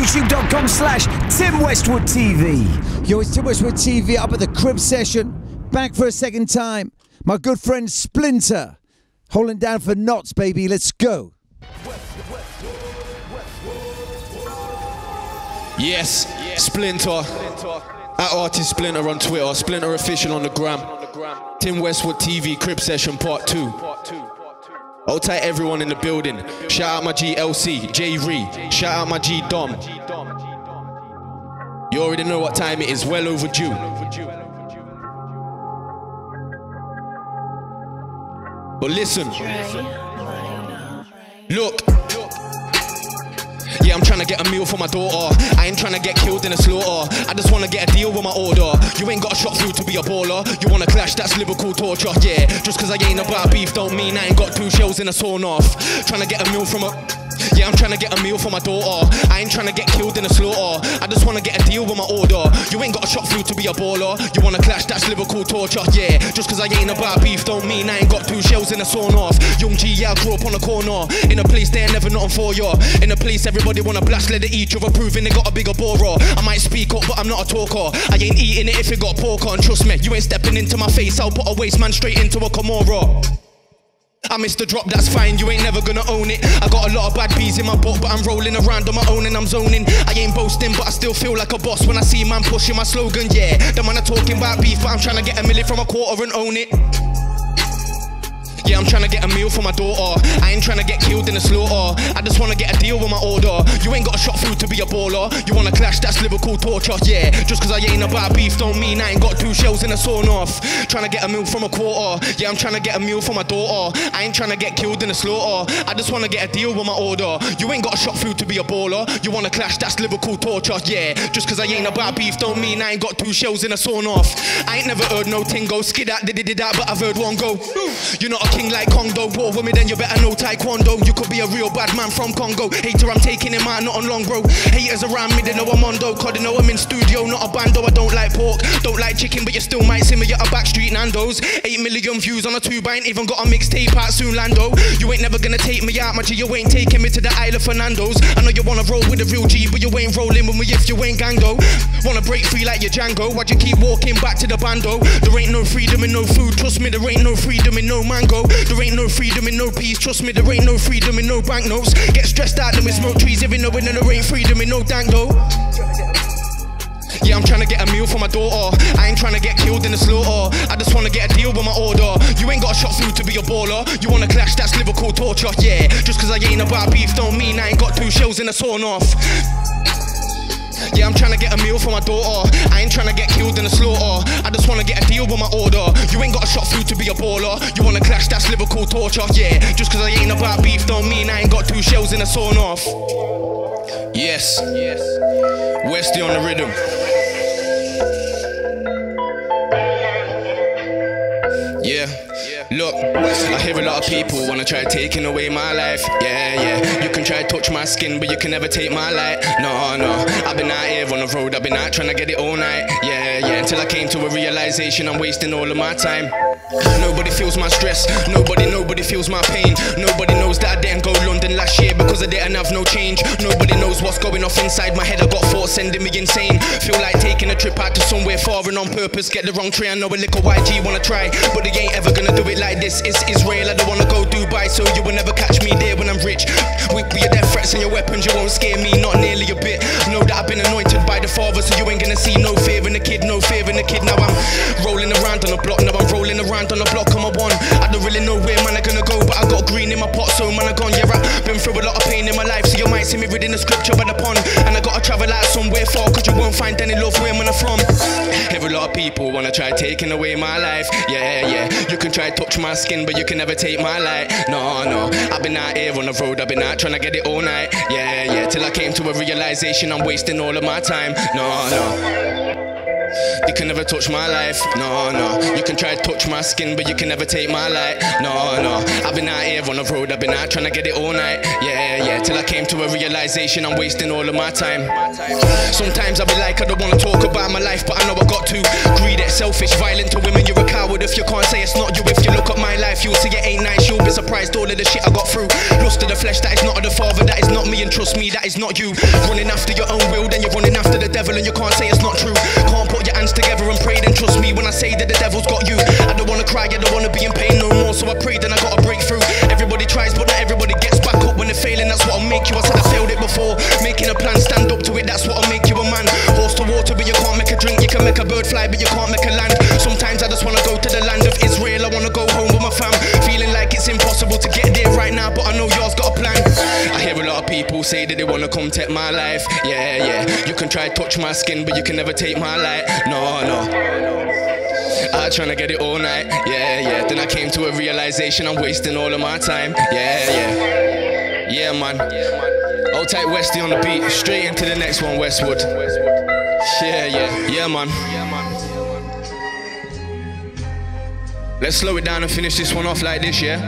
youtube.com slash Tim Westwood TV. Yo, it's Tim Westwood TV up at the crib session. Back for a second time. My good friend Splinta. Holding down for Notts, baby. Let's go. Yes, Splinta. At Artist Splinta on Twitter, Splinta Official on the gram. Tim Westwood TV Crib Session Part 2. Oh, Hold tight everyone in the building. Shout out my GLC, J Ree. Shout out my G Dom. You already know what time it is, well overdue. But listen. Look. Yeah, I'm trying to get a meal for my daughter. I ain't trying to get killed in a slaughter. I just wanna get a deal with my order. You ain't got a shot through to be a baller. You wanna clash, that's Liverpool torture. Yeah, just cause I ain't about beef don't mean I ain't got two shells in a sawn off. Trying to get a meal from a. Yeah, I'm trying to get a meal for my daughter. I ain't trying to get killed in a slaughter. I just wanna get a deal with my order. You ain't got a shot through to be a baller. You wanna clash, that's Liverpool torture. Yeah, just cause I ain't about beef don't mean I ain't got two shells in a sawn off. Young G, yeah, I grew up on the corner. In a place they ain't never nothing for ya. In a place everybody wanna blast, let it each other, proving they got a bigger borer. I might speak up, but I'm not a talker. I ain't eating it if it got pork on. Trust me, you ain't stepping into my face. I'll put a waste man straight into a Kimura. I missed the drop, that's fine, you ain't never gonna own it. I got a lot of bad bees in my book, but I'm rolling around on my own and I'm zoning. I ain't boasting, but I still feel like a boss when I see man pushing my slogan, yeah. The man are talking about beef, but I'm trying to get a milli from a quarter and own it. Yeah, I'm trying to get a meal for my daughter. I ain't trying to get killed in a slaughter. I just wanna get a deal with my order. You ain't got a shot through to be a baller. You wanna clash, that's Liverpool torture. Yeah, just cause I ain't about beef don't mean I ain't got two shells in a sawn off. Trying to get a meal from a quarter. Yeah, I'm trying to get a meal for my daughter. I ain't trying to get killed in a slaughter. I just wanna get a deal with my order. You ain't got a shot through to be a baller. You wanna clash, that's Liverpool torture. Yeah, just cause I ain't about beef don't mean I ain't got two shells in a sawn off. I ain't never heard no tingo. Skid that, did that, but I've heard one go. You're not a king like Congo. War with me, then you better know Taekwondo. You could be a real bad man from Congo. Hater, I'm taking him out, not on long, bro. Haters around me, they know I'm on though. Cause they know I'm in studio, not a bando. I don't like pork, don't like chicken, but you still might see me at a backstreet Nando's. 8 million views on a tube, I ain't even got a mixtape out soon, Lando. You ain't never gonna take me out, my G. You ain't taking me to the Isle of Fernando's. I know you wanna roll with a real G, but you ain't rolling with me if you ain't gang though. Wanna break free like your Django? Why'd you keep walking back to the bando? There ain't no freedom in no food, trust me, there ain't no freedom in no mango. There ain't no freedom in no peace, trust me, there ain't no freedom in no banknotes. Get stressed out, then we smoke trees, even though there ain't freedom in no dank though. Yeah, I'm trying to get a meal for my daughter. I ain't trying to get killed in the slaughter. I just wanna get a deal with my order. You ain't got a shot through to be a baller. You wanna clash, that's Liverpool torture. Yeah, just cause I ain't about beef don't mean I ain't got two shells in a sawn off. Yeah, I'm trying to get a meal for my daughter. I ain't trying to get killed my order. You ain't got a shot through to be a baller. You wanna clash, that's Liverpool torture. Yeah, just cause I ain't about beef don't mean I ain't got two shells in a sawn off. Yes, yes. Westy on the rhythm. Yeah. Look, I hear a lot of people wanna try taking away my life. Yeah, yeah. You can try touch my skin, but you can never take my light. No, no. I've been out here on the road, I've been out trying to get it all night. Yeah, yeah. Until I came to a realization I'm wasting all of my time. Nobody feels my stress, nobody, nobody feels my pain. Nobody knows that I didn't go London last year because I didn't have no change. Nobody knows what's going off inside my head. I got thoughts sending me insane. Feel like taking a trip out to somewhere foreign on purpose. Get the wrong train. I know a little YG wanna try, but they ain't ever gonna do it like this. It's Israel. I don't wanna go Dubai, so you will never catch me there when I'm rich. With your death threats and your weapons, you won't scare me, not nearly a bit. Know that I've been anointed by the Father, so you ain't gonna see no fear in the kid, no fear in the kid. Now I'm rolling around on the block, now I'm rolling around on the block, I'm a one. I don't really know where man I gonna go, but I got green in my pot, so man I gone. Yeah, I've been through a lot of pain in my life, so you might see me reading the scripture by the pond. And I gotta travel out somewhere far, cause you won't find any love where man I'm from. Every lot of people wanna try taking away my life. Yeah, yeah. You can try touch my skin, but you can never take my light. No, no. I've been out here on the road, I've been out trying to get it all night. Yeah, yeah. Till I came to a realization I'm wasting all of my time. No, no. You can never touch my life, no, no. You can try to touch my skin, but you can never take my light, no, no. I've been out here on the road, I've been out trying to get it all night, yeah, yeah. Till I came to a realization I'm wasting all of my time. Sometimes I be like, I don't wanna talk about my life, but I know I got to. Greedy, selfish, violent to women, you're a coward if you can't say it's not you. If you look at my life, you'll see it ain't nice. You'll be surprised all of the shit I got through. Lost to the flesh, that is not of the father, that is not me, and trust me, that is not you. Running after your own will, then you're running after the devil, and you can't say it's not true. Can't hands together and pray, then trust me when I say that the devil's got you. I don't wanna cry, I don't wanna be in pain no more, so I pray, then I got a breakthrough. Everybody tries, but not everybody gets back up when they're failing. That's what'll make you. I said I failed it before. Making a plan, stand up to it, that's what'll make you a man. Horse to water, but you can't make a drink. You can make a bird fly, but you can't make a land. Sometimes I just wanna go to the land of Israel. I wanna go home with my fam. People say that they wanna come take my life. Yeah, yeah. You can try touch my skin, but you can never take my light. No, no. I tryna get it all night, yeah, yeah. Then I came to a realization I'm wasting all of my time, yeah, yeah. Yeah, man. Old tight Westy on the beat, straight into the next one, Westwood. Yeah, yeah, yeah, man. Let's slow it down and finish this one off like this, yeah?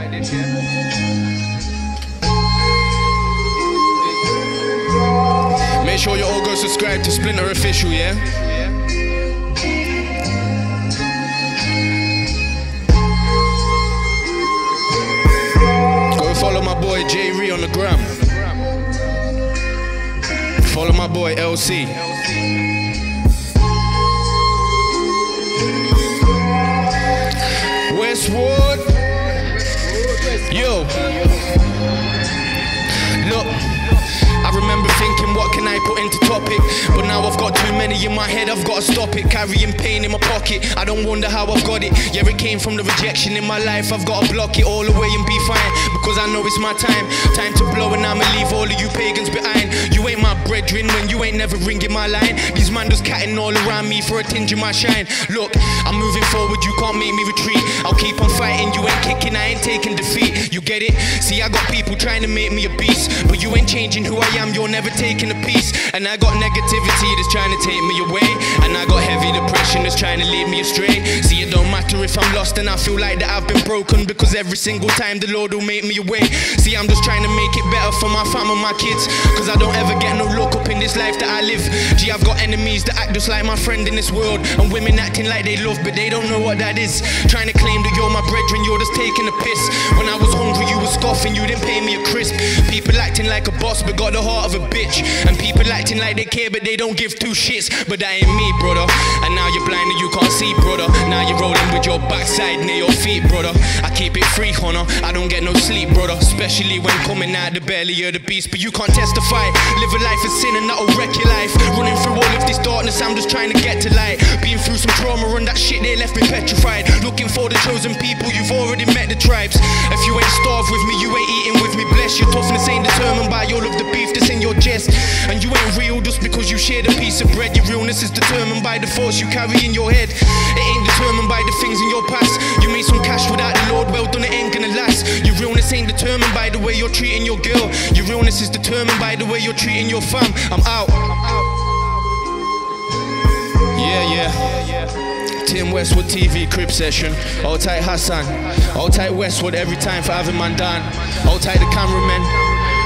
Make sure you all go subscribe to Splinta Official, yeah? Go follow my boy J Ree on the gram. Follow my boy LC. Westwood. Yo. Look. I remember what can I put into topic? But now I've got too many in my head, I've got to stop it. Carrying pain in my pocket, I don't wonder how I've got it. Yeah, it came from the rejection in my life, I've got to block it all away and be fine. Because I know it's my time, time to blow, and I'ma leave all of you pagans behind. You ain't my brethren when you never ringing my line. These man just catting all around me for a tinge of my shine. Look, I'm moving forward, you can't make me retreat. I'll keep on fighting, you ain't kicking, I ain't taking defeat. You get it? See, I got people trying to make me a beast, but you ain't changing who I am, you're never taking a piece. And I got negativity that's trying to take me away, and I got heavy depression that's trying to lead me astray. See, it don't matter if I'm lost and I feel like that I've been broken because every single time the Lord will make me a way. See, I'm just trying to make it better for my fam and my kids, cause I don't ever get no look up in this life that I live. Gee, I've got enemies that act just like my friend in this world, and women acting like they love, but they don't know what that is. Trying to claim that you're my brethren, you're just taking a piss. When I was hungry, you were scoffing, you didn't pay me a crisp. People acting like a boss, but got the heart of a bitch. And people acting like they care, but they don't give two shits. But that ain't me, brother. And now you're blind and you can't see, brother. Now you're rolling with your backside near your feet, brother. I keep it free, honor. I don't get no sleep, brother. Especially when coming out the belly of the beast. But you can't testify. Live a life of sin and that'll wreck your life. Running through all of this darkness, I'm just trying to get to light. Been through some trauma and that shit, they left me petrified. Looking for the chosen people, you've already met the tribes. If you ain't starved with me, you ain't eating with me. Bless your toughness ain't determined by all of the beef that's in your chest. And you ain't real just because you shared a piece of bread. Your realness is determined by the thoughts you carry in your head. It ain't determined by the things in your past. You made some cash without the Lord, well done, it ain't gonna last. Your realness ain't determined by the way you're treating your girl. Your realness is determined by the way you're treating your fam. I'm out. Yeah, yeah. Tim Westwood TV crib session. All tight Hassan. All tight Westwood every time for having man down. All tight the cameraman.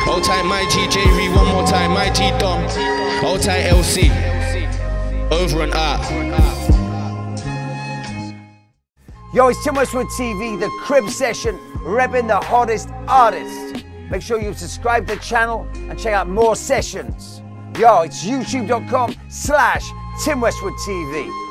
All tight my G J one more time. My G Dom. All tight LC. Over and out. Yo, it's Tim Westwood TV, the crib session, repping the hottest artists. Make sure you subscribe to the channel and check out more sessions. Yo, it's youtube.com slash Tim Westwood TV.